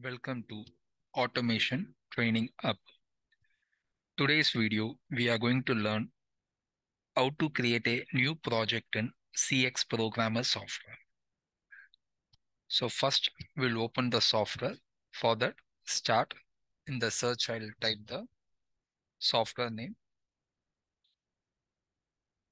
Welcome to Automation Training Hub. Today's video, we are going to learn how to create a new project in CX Programmer software. So first, we'll open the software. For that, start in the search, I'll type the software name,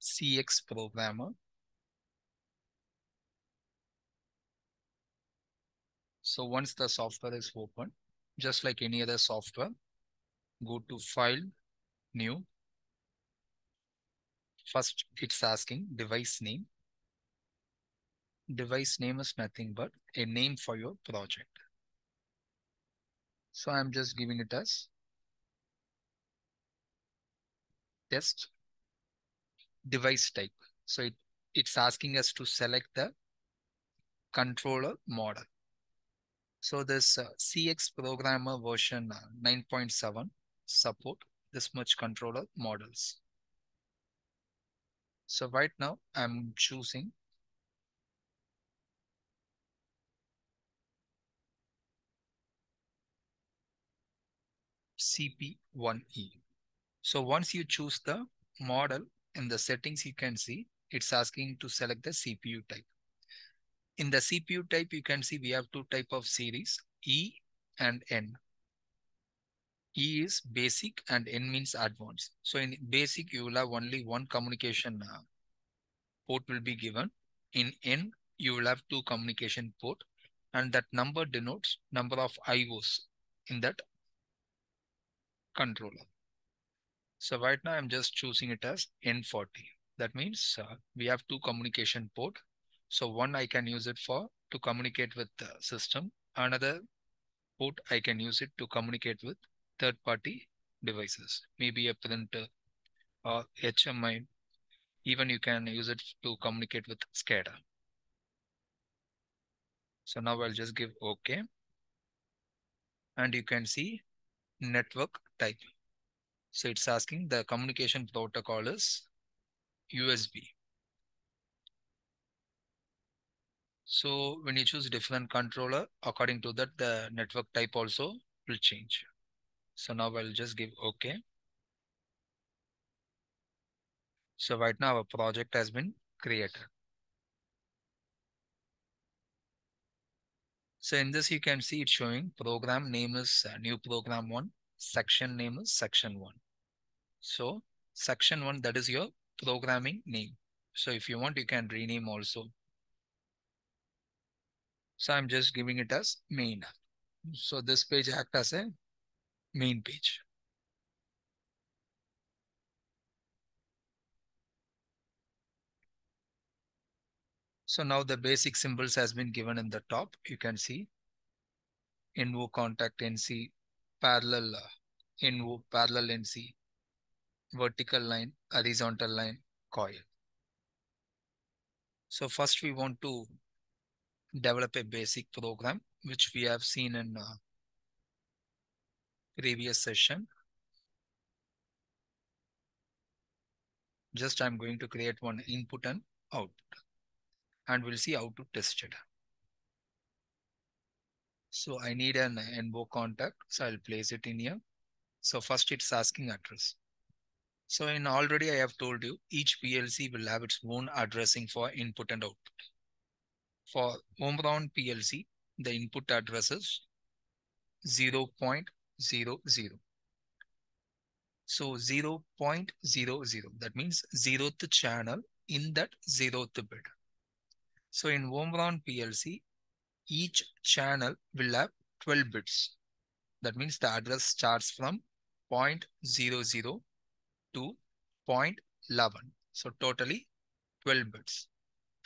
CX Programmer. So once the software is open, just like any other software, go to File, New. First, it's asking device name. Device name is nothing but a name for your project. So I'm just giving it as test device type. So it, it's asking us to select the controller model. So this uh, CX programmer version uh, 9.7 support this much controller models. So right now I'm choosing CP1E. So once you choose the model in the settings, you can see it's asking to select the CPU type. In the CPU type, you can see we have two type of series, E and N. E is basic and N means advanced. So in basic, you will have only one communication uh, port will be given. In N, you will have two communication port and that number denotes number of IOs in that controller. So right now I'm just choosing it as N40. That means uh, we have two communication port. So one I can use it for to communicate with the system. Another port I can use it to communicate with third party devices, maybe a printer or HMI. Even you can use it to communicate with SCADA. So now I'll just give OK. And you can see network type. So it's asking the communication protocol is USB. So when you choose different controller, according to that, the network type also will change. So now I'll just give OK. So right now our project has been created. So in this, you can see it showing program name is uh, new program one, section name is section one. So section one, that is your programming name. So if you want, you can rename also. So I'm just giving it as main. So this page act as a main page. So now the basic symbols has been given in the top. You can see NO contact NC, parallel uh, NO, parallel NC, vertical line, horizontal line, coil. So first we want to develop a basic program, which we have seen in uh, previous session. Just I'm going to create one input and output and we'll see how to test it. So I need an NBO contact. So I'll place it in here. So first it's asking address. So in already I have told you each PLC will have its own addressing for input and output. For Omron PLC, the input address is 0 0.00. So 0 0.00, that means zeroth channel in that zeroth bit. So in Omron PLC, each channel will have 12 bits. That means the address starts from 0.00 to 0.11. So totally 12 bits.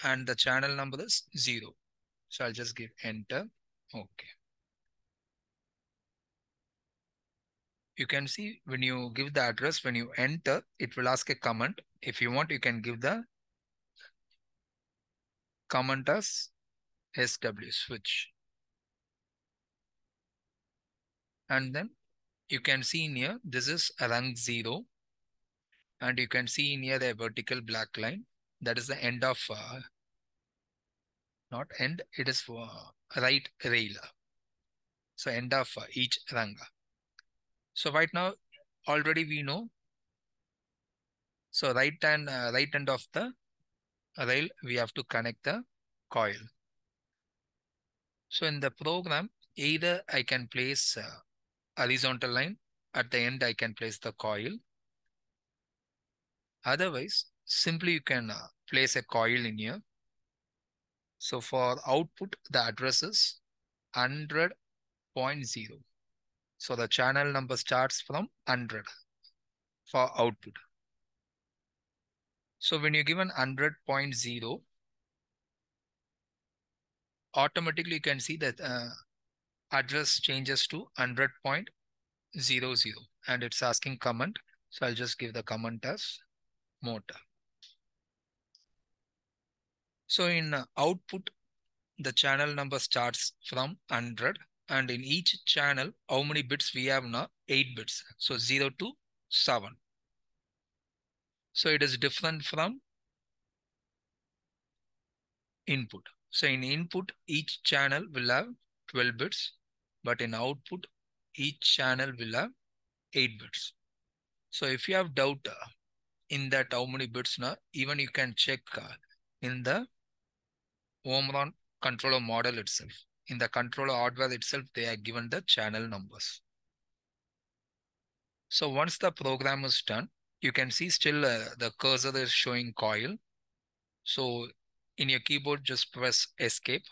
And the channel number is 0. So I'll just give enter. Okay. You can see when you give the address, when you enter, it will ask a comment. If you want, you can give the comment as SW switch. And then you can see in here, this is rank 0. And you can see in here the vertical black line. That is the end of, uh, not end, it is for right rail. So end of uh, each rung. So right now, already we know. So right and uh, right end of the rail, we have to connect the coil. So in the program, either I can place uh, horizontal line, at the end I can place the coil. Otherwise, simply you can uh, place a coil in here. So for output, the address is 100.0. So the channel number starts from 100 for output. So when you given 100.0, automatically you can see that uh, address changes to 100.00 and it's asking comment. So I'll just give the comment as motor. So in uh, output, the channel number starts from 100 and in each channel, how many bits we have now? 8 bits. So 0 to 7. So it is different from input. So in input, each channel will have 12 bits, but in output, each channel will have 8 bits. So if you have doubt uh, in that how many bits now, even you can check uh, in the Omron controller model itself. In the controller hardware itself, they are given the channel numbers. So once the program is done, you can see still uh, the cursor is showing coil. So in your keyboard, just press escape.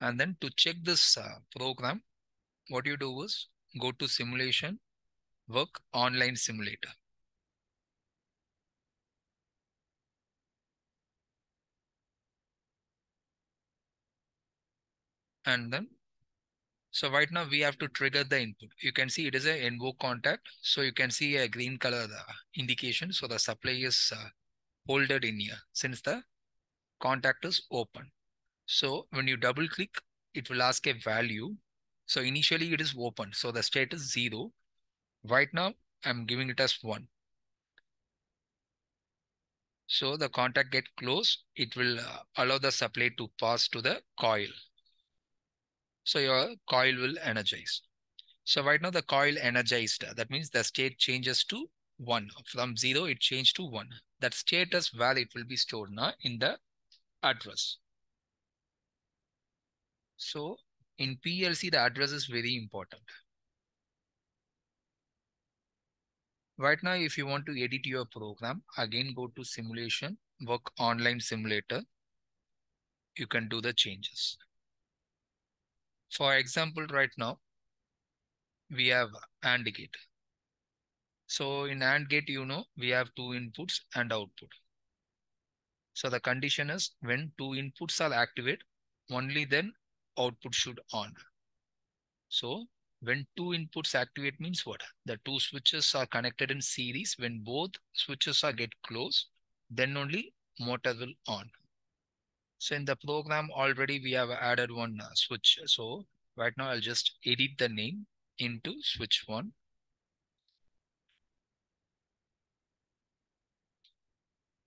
And then to check this uh, program, what you do is go to simulation, work online simulator. And then, so right now we have to trigger the input. You can see it is a invoke contact. So you can see a green color indication. So the supply is uh, holded in here since the contact is open. So when you double click, it will ask a value. So initially it is open. So the state is zero. Right now I'm giving it as one. So the contact get closed. It will uh, allow the supply to pass to the coil. So your coil will energize. So right now the coil energized. That means the state changes to one. From zero, it changed to one. That status value will be stored now in the address. So in PLC, the address is very important. Right now, if you want to edit your program, again go to simulation, work online simulator. You can do the changes. For example, right now, we have AND gate. So in AND gate, you know, we have two inputs and output. So the condition is when two inputs are activated, only then output should on. So when two inputs activate means what? The two switches are connected in series. When both switches are get close, then only motor will on. So in the program already we have added one uh, switch. So right now I'll just edit the name into switch one.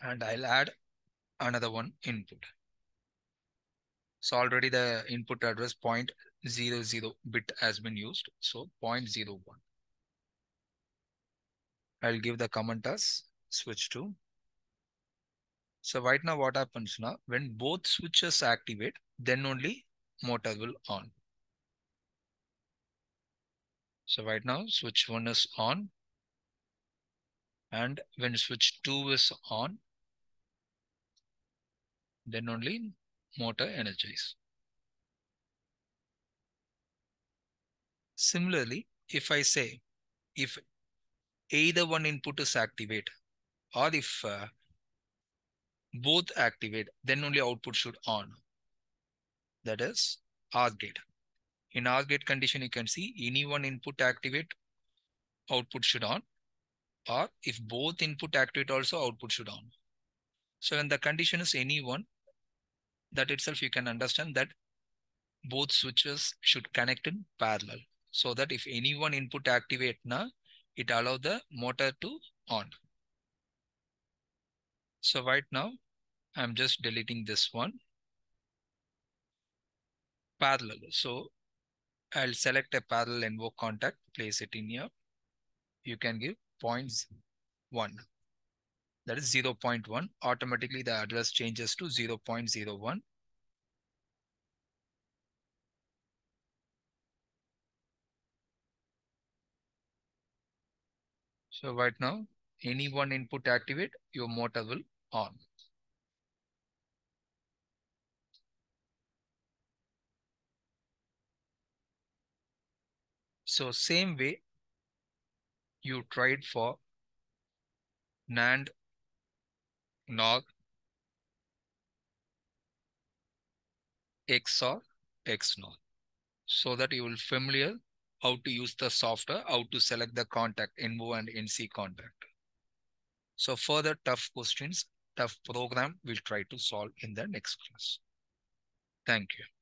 And I'll add another one input. So already the input address 0.00 bit has been used. So 0.01. I'll give the comment as switch two. So right now what happens now, when both switches activate, then only motor will on. So right now switch 1 is on. And when switch 2 is on, then only motor energize. Similarly, if I say, if either one input is activate or if uh, both activate, then only output should on. That is OR gate. In OR gate condition, you can see any one input activate, output should on. Or if both input activate also, output should on. So when the condition is any one, that itself you can understand that both switches should connect in parallel so that if any one input activate now, it allow the motor to on. So right now, I'm just deleting this one. Parallel. So I'll select a parallel invoke contact, place it in here. You can give points one. That is 0 0.1. Automatically the address changes to 0 0.01. So right now, any one input activate, your motor will on. So same way you tried for NAND, NOR, XOR, XNOR so that you will familiar how to use the software, how to select the contact, NVO and NC contact. So further tough questions, tough program we'll try to solve in the next class. Thank you.